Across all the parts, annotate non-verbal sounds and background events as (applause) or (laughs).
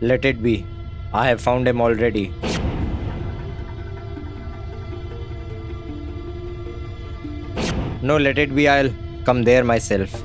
Let it be. I have found him already. No, let it be. I'll come there myself.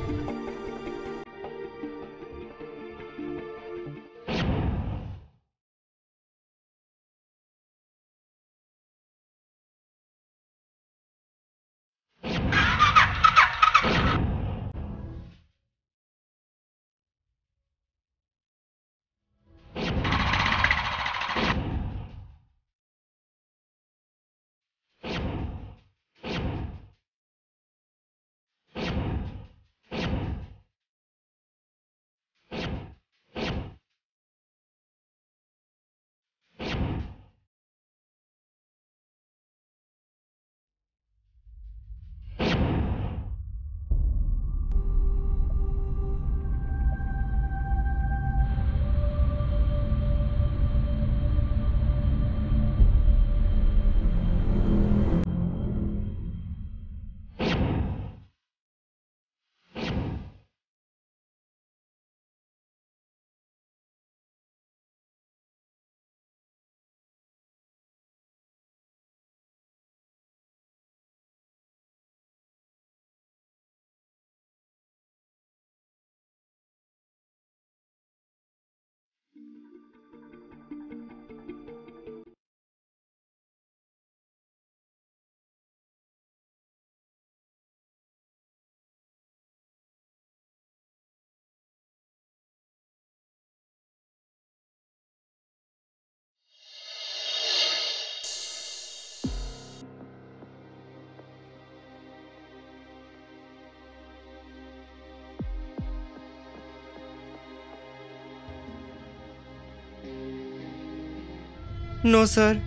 No, sir.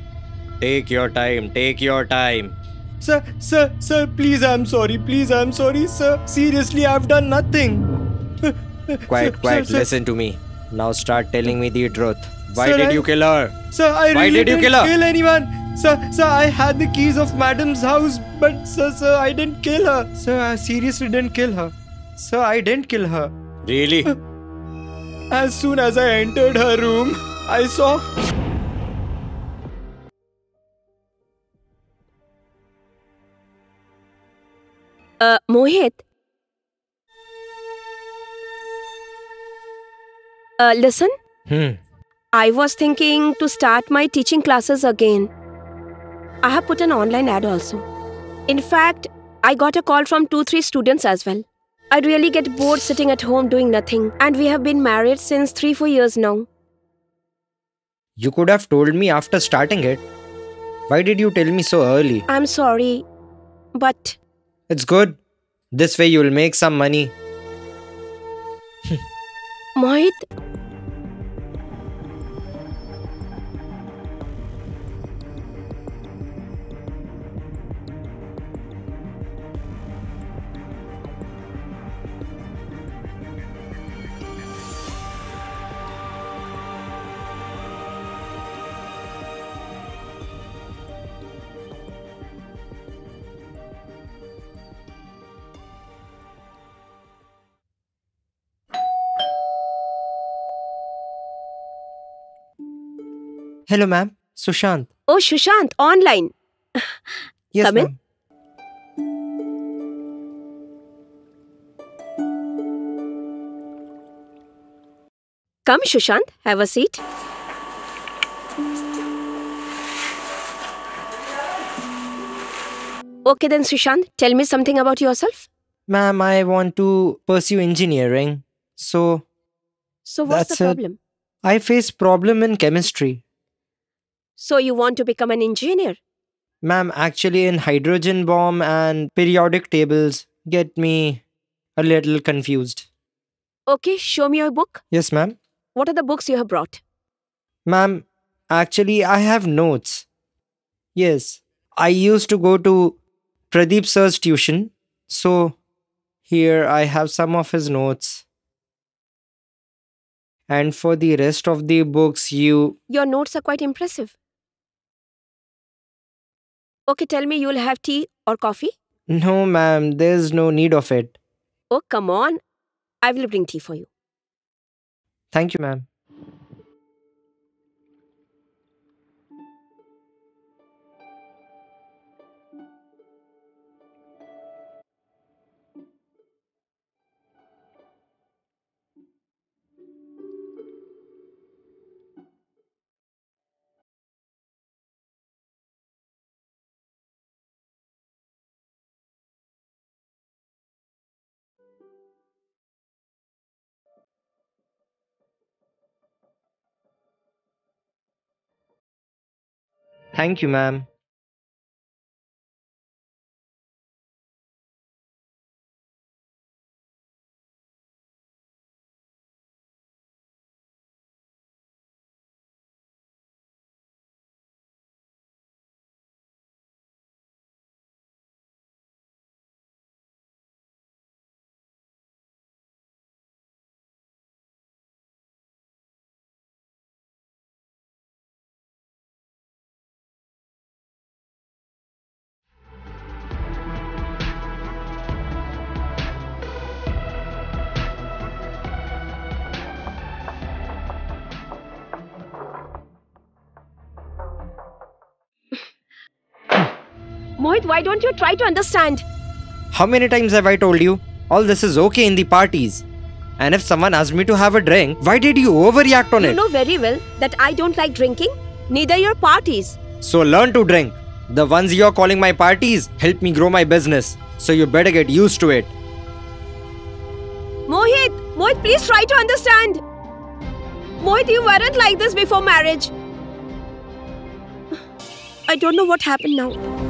Take your time. Take your time. Sir, sir, sir, please, I'm sorry. Please, I'm sorry, sir. Seriously, I've done nothing. (laughs) Quiet, Sir, quiet. sir, sir. Listen to me. Now start telling me the truth. Why Sir, did I- you kill her? Sir, I Why really did you didn't kill her? kill anyone. Sir, sir, I had the keys of madam's house, but sir, sir, I didn't kill her. Sir, I seriously didn't kill her. Sir, I didn't kill her. Really? (laughs) As soon as I entered her room, I saw. Uh, Mohit. Uh, listen, Hmm. I was thinking to start my teaching classes again. I have put an online ad also. In fact, I got a call from two, three students as well. I really get bored sitting at home doing nothing, and we have been married since three, four years now. You could have told me after starting it. Why did you tell me so early? I'm sorry, but It's good. This way you'll make some money. Mohit, Hello, ma'am. Sushant. oh Sushant, online. Yes, Come in. ma'am. Come, Sushant, have a seat. Okay, then, Sushant, tell me something about yourself. Ma'am, I want to pursue engineering. So, So, what's the problem? I face problem in chemistry. So, you want to become an engineer? Ma'am, actually in hydrogen bond and periodic tables get me a little confused. Okay, show me your book. Yes, ma'am. What are the books you have brought? Ma'am, actually I have notes. Yes, I used to go to Pradeep sir's tuition. So here I have some of his notes. And for the rest of the books, you. Your notes are quite impressive. Okay, tell me you'll have tea or coffee? No, ma'am, there's no need of it. Oh, come on. I will bring tea for you. Thank you, ma'am. Thank you, ma'am. Mohit, why don't you try to understand? How many times have I told you? All this is okay in the parties. And if someone asked me to have a drink, why did you overreact on You it? You know very well that I don't like drinking, neither your parties. So learn to drink. The ones you're calling my parties help me grow my business. So you better get used to it. Mohit, Mohit, please try to understand. Mohit, you weren't like this before marriage. I don't know what happened now.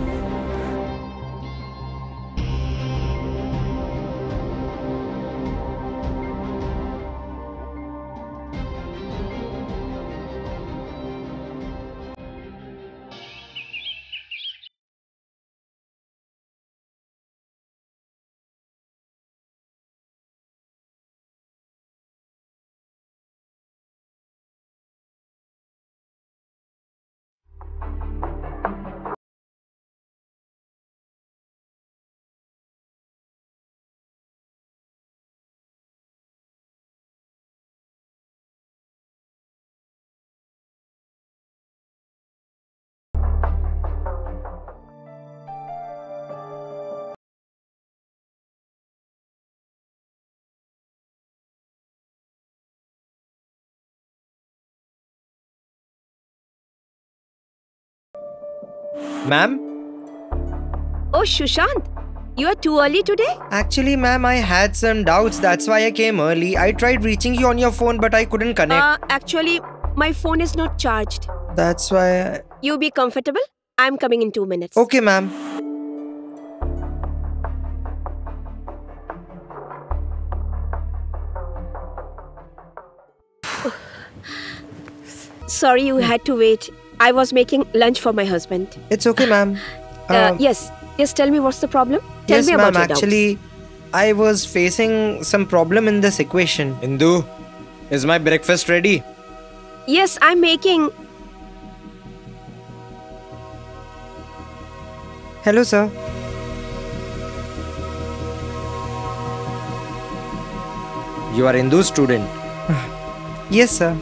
Ma'am? Oh, Sushant, you are too early today? Actually, ma'am, I had some doubts. That's why I came early. I tried reaching you on your phone, but I couldn't connect. Uh, actually, my phone is not charged. That's why. I... You be comfortable. I'm coming in two minutes. Okay, ma'am. Sorry you had to wait. I was making lunch for my husband. It's okay, ma'am. (sighs) Uh, Um, yes, yes. Tell me what's the problem. Tell yes, me about ma'am. your doubts. Actually, I was facing some problem in this equation. Indu, is my breakfast ready? Yes, I'm making. Hello, sir. You are Indu student. (sighs) yes, sir.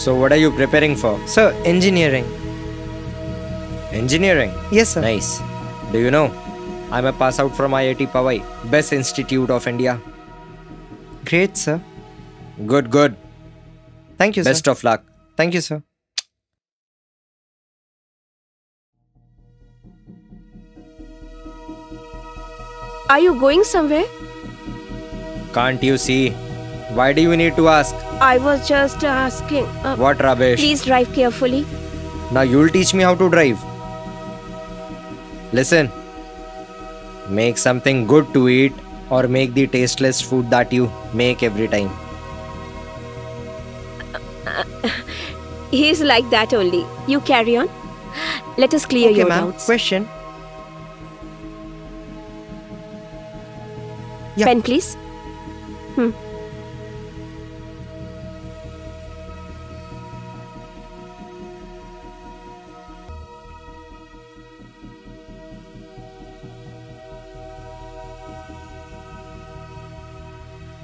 So, what are you preparing for? Sir, engineering. Engineering? Yes, sir. Nice. Do you know? I'm a pass out from IIT Powai, best institute of India. Great, sir. Good, good. Thank you, sir. Best of luck. Thank you, sir. Are you going somewhere? Can't you see? Why do you need to ask? I was just asking. Uh, What rubbish? please drive carefully. Now you'll teach me how to drive. Listen. Make something good to eat or make the tasteless food that you make every time. (laughs) He's like that only. You carry on. Let us clear your doubts. Question. yeah. Pen, please. Hmm.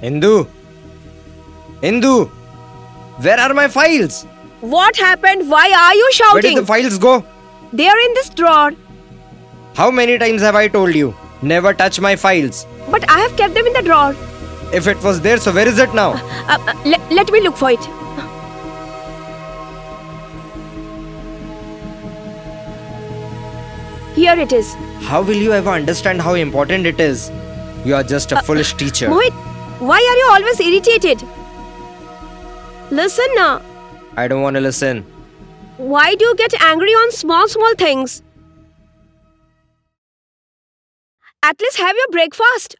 Indu. Indu. Where are my files? What happened? Why are you shouting? Where did the files go? they are in this drawer. How many times have I told you? Never touch my files. But I have kept them in the drawer. If it was there, so where is it now? Uh, uh, le- let me look for it. Here it is. How will you ever understand how important it is? You are just a foolish teacher. Mohit, why are you always irritated? Listen now. I don't want to listen. Why do you get angry on small, small things? At least have your breakfast.